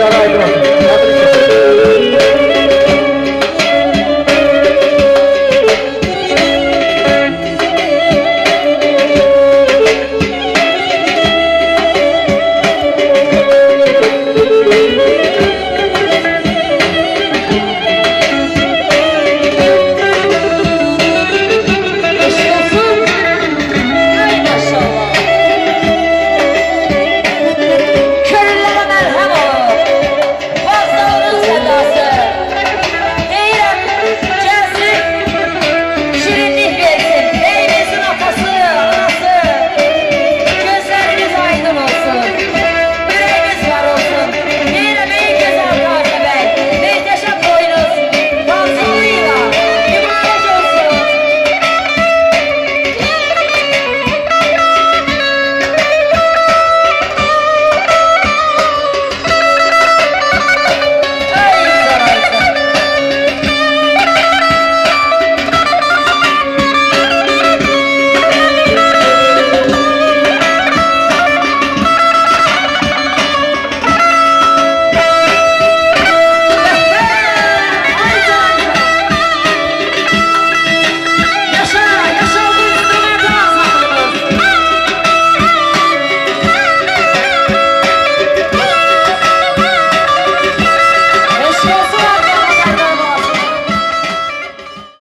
Hoş